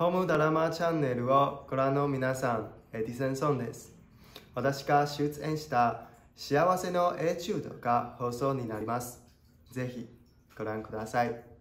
ホームドラマチャンネルをご覧の皆さん、エディセンソンです。私が出演した幸せのエチュードが放送になります。ぜひご覧ください。